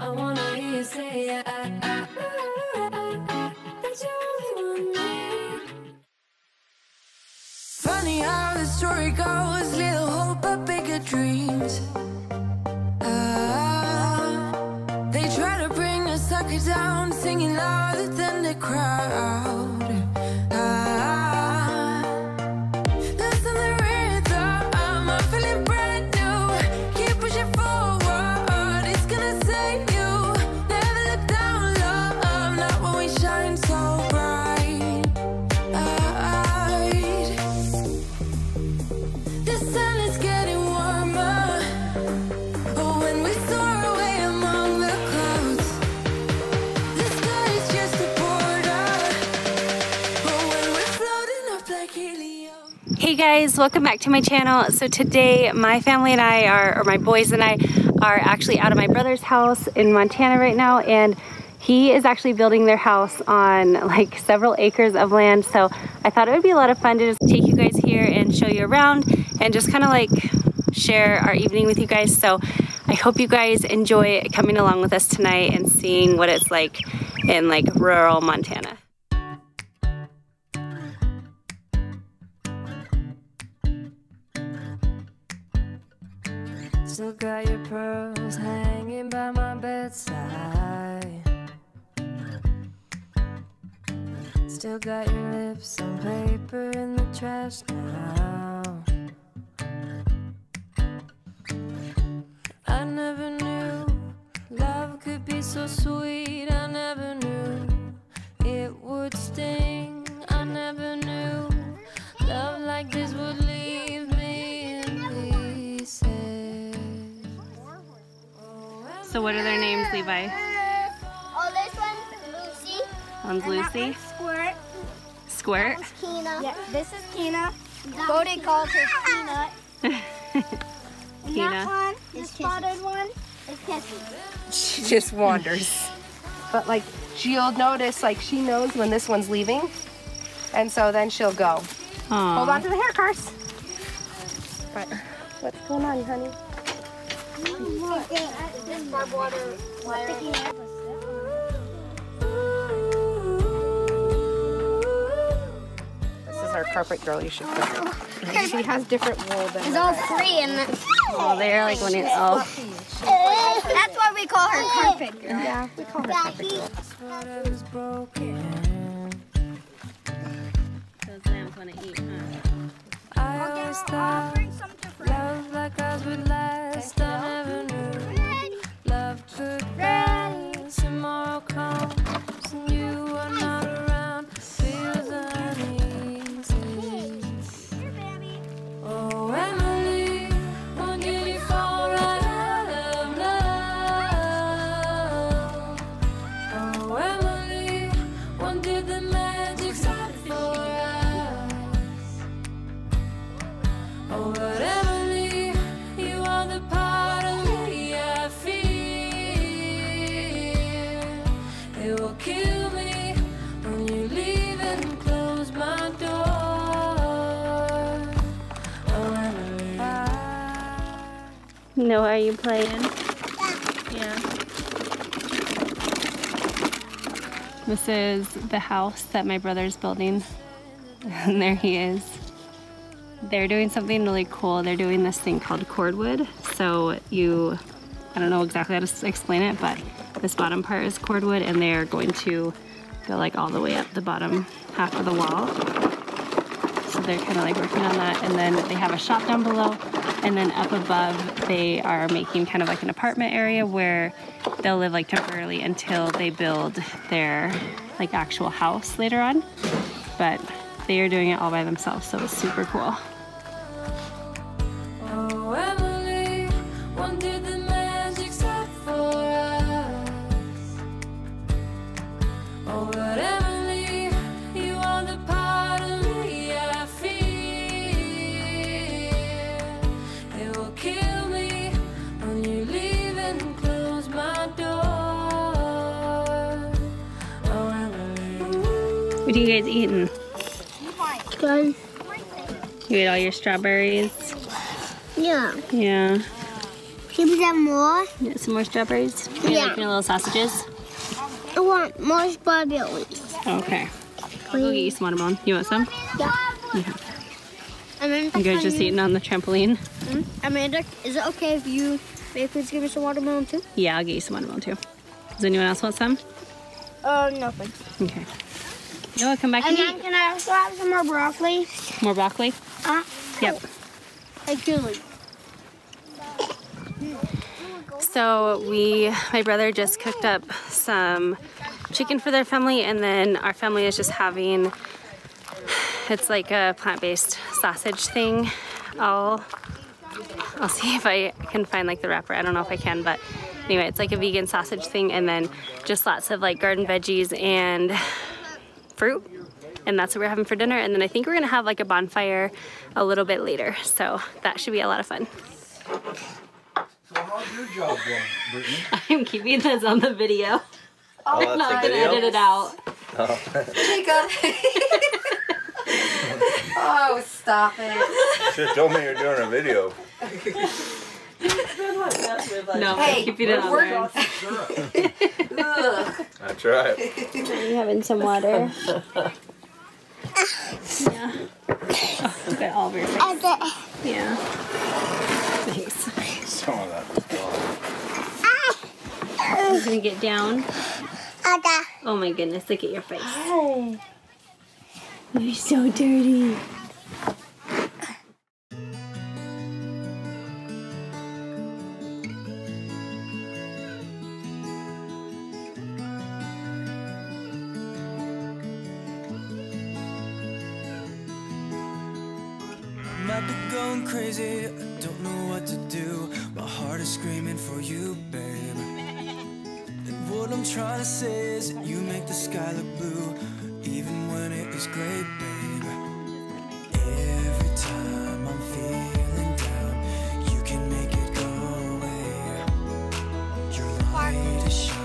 I wanna hear you say I, I, I, that you only want me. Funny how the story goes, little hope but bigger dreams. Ah, they try to bring a sucker down, singing louder than the crowd. Guys, welcome back to my channel. So today my family and I are, or my boys and I are actually out of my brother's house in Montana right now and he is actually building their house on like several acres of land. So I thought it would be a lot of fun to just take you guys here and show you around and just kind of like share our evening with you guys. So I hope you guys enjoy coming along with us tonight and seeing what it's like in like rural Montana. Got your pearls hanging by my bedside. Still got your lips on paper in the trash now. I never knew love could be so sweet. I never knew it would sting. I never So what are their names, Levi? Oh, this one's Lucy. One's and that Lucy. one's Squirt. Squirt. That one's Keena. Yeah, this is Kina. Bodie calls her Peanut. And Keena. that one, the spotted one, is Kissy. she just wanders. But like she'll notice, like she knows when this one's leaving, and so then she'll go. Aw. Hold on to the hair, Cars. Right. What's going on, honey? This is our carpet girl. You should put her. she has different wool than. It's all free and Oh, they're like when it, oh, that's why we call her carpet girl. Yeah, we call her carpet girl. Whatever's those lambs want to eat, huh? Noah, are you playing? Yeah. This is the house that my brother's building. And there he is. They're doing something really cool. They're doing this thing called cordwood. So you, I don't know exactly how to explain it, but this bottom part is cordwood and they're going to go like all the way up the bottom half of the wall. They're kind of like working on that. And then they have a shop down below. And then up above, they are making kind of like an apartment area where they'll live like temporarily until they build their like actual house later on. But they are doing it all by themselves, so it's super cool. You guys eating? Good. You ate all your strawberries? Yeah. Yeah. Give me some more. Yeah, some more strawberries. You Yeah. like your little sausages? I want more strawberries. Okay. I'll go get you some watermelon. You want some? Yeah. Amanda, You guys just can eating on the trampoline? Amanda, is it okay if you may please give me some watermelon too? Yeah, I'll get you some watermelon too. Does anyone else want some? Uh, no thanks. Okay. Noah, come back And and then eat. can I also have some more broccoli? More broccoli? Uh, Yep. actually. So we, my brother just cooked up some chicken for their family, and then our family is just having. It's like a plant-based sausage thing. I'll, I'll see if I can find like the wrapper. I don't know if I can, but anyway, it's like a vegan sausage thing, and then just lots of like garden veggies and fruit. And that's what we're having for dinner. And then I think we're gonna have like a bonfire a little bit later. So that should be a lot of fun. So how's your job going, Brittany? I'm keeping this on the video. Oh, I'm not gonna video? edit it out. Oh, oh stop it. Should have told me you're doing a video. No, Hey, I'm keeping it on we're- there. That's right. Are you having some water? yeah. Oh, look at all of your face. Okay. Yeah. Thanks. Some of that was gone. I'm gonna get down. Okay. Oh my goodness, look at your face. You're so dirty. Be going crazy, I don't know what to do. My heart is screaming for you, babe. And what I'm trying to say is, you make the sky look blue, even when it is gray, babe. Every time I'm feeling down, you can make it go away. Your light is shining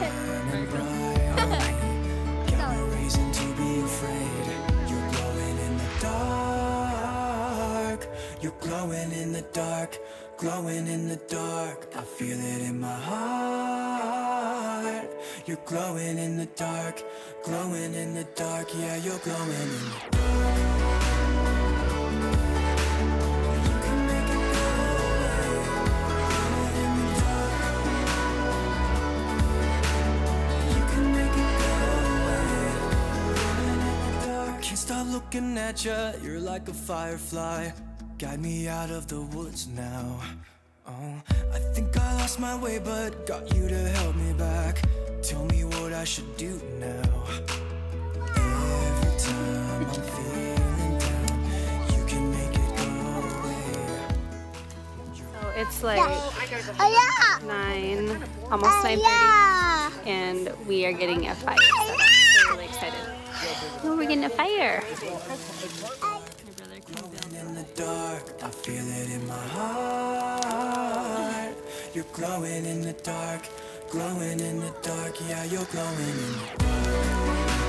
You're glowing in the dark. Glowing in the dark. I feel it in my heart. You're glowing in the dark. Glowing in the dark. Yeah, you're glowing in the dark. Stop looking at you, you're like a firefly. Guide me out of the woods now. Oh, I think I lost my way, but got you to help me back. Tell me what I should do now. Every time I'm feeling down, you can make it go away. So it's like Oh, yeah. nine, almost Oh, nine thirty, yeah. and we are getting a fire. Oh, set up. We're really excited. Oh, we're getting a fire. Feel it in my heart. You're glowing in the dark, glowing in the dark. Yeah, you're glowing in the dark.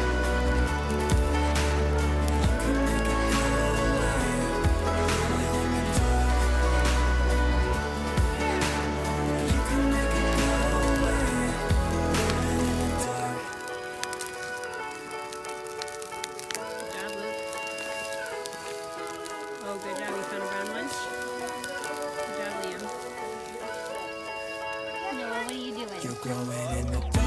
You doing? You're glowing in the dark.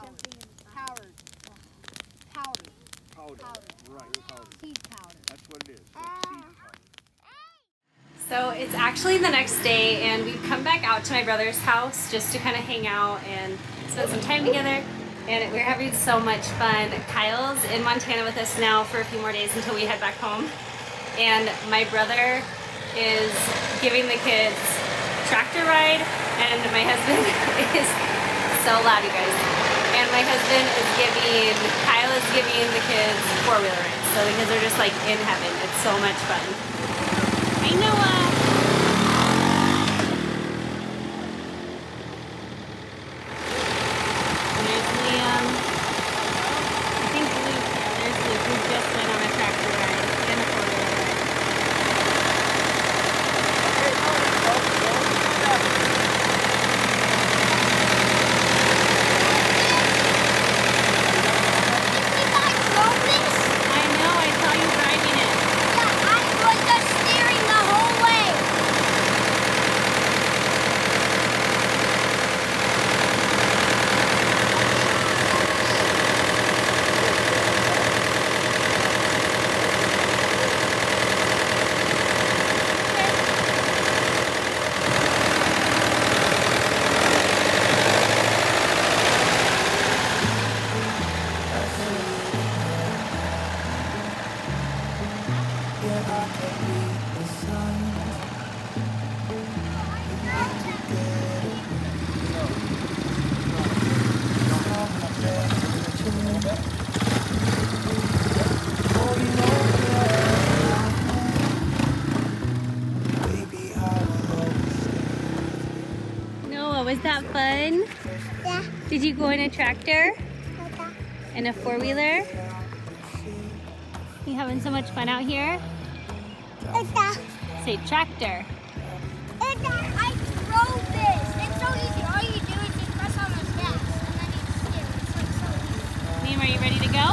Powder. Powder. Powder. Powder. Powder. Right, powder. Seed powder. That's what it is. That's ah. seed pod. So it's actually the next day, and we've come back out to my brother's house just to kind of hang out and spend some time together. And we're having so much fun. Kyle's in Montana with us now for a few more days until we head back home. And my brother is giving the kids tractor ride, and my husband is so loud, you guys. My husband is giving, Kyle is giving the kids four-wheeler rides. So the kids are just like in heaven. It's so much fun. Hi, Noah. Fun? Yeah. Did you go in a tractor and a four-wheeler? You having so much fun out here? Say tractor. I drove this. It's so easy. All you are you ready to go?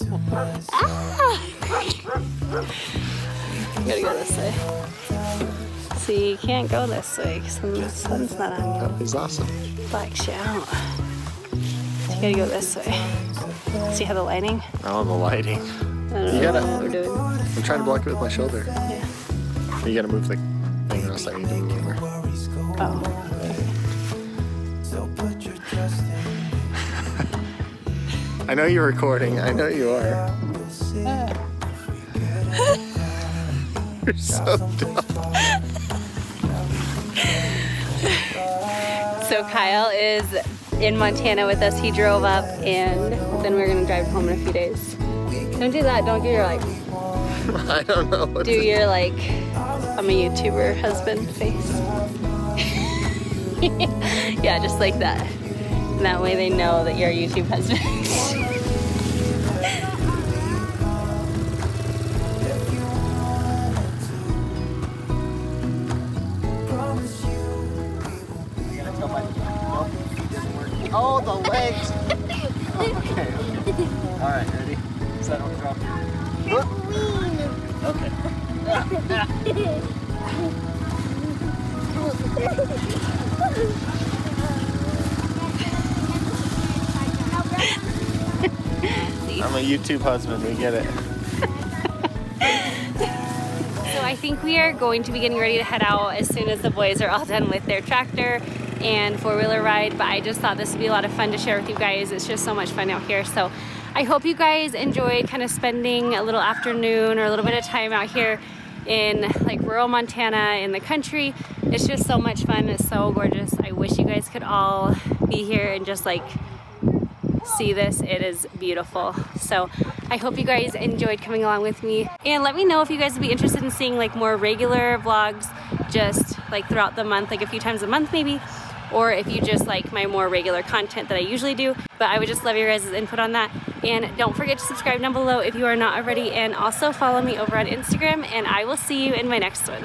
You gotta go this way. See, you can't go this way because the sun's not on you. It's awesome. Blacks you out. So you gotta go this way. See how the lighting? Oh, the lighting. I don't You know gotta- what we're doing. I'm trying to block it with my shoulder. Yeah. You gotta move the thing or else I need to move over. Oh. I know you're recording. I know you are. you're so dumb. So Kyle is in Montana with us. He drove up and then we're gonna drive home in a few days. Don't do that. Don't do your like, I don't know what do your like, I'm a YouTuber husband face. yeah, just like that. And that way they know that you're a YouTube husband. Oh, the legs. okay. All right, ready? Set on drop. Okay. I'm a YouTube husband. We get it. So I think we are going to be getting ready to head out as soon as the boys are all done with their tractor and four-wheeler ride. But I just thought this would be a lot of fun to share with you guys. It's just so much fun out here. So I hope you guys enjoyed kind of spending a little afternoon or a little bit of time out here in like rural Montana in the country. It's just so much fun. It's so gorgeous. I wish you guys could all be here and just like see this. It is beautiful. So I hope you guys enjoyed coming along with me. And let me know if you guys would be interested in seeing like more regular vlogs just like throughout the month, like a few times a month maybe, or if you just like my more regular content that I usually do. But I would just love your guys' input on that. And don't forget to subscribe down below if you are not already, and also follow me over on Instagram, and I will see you in my next one.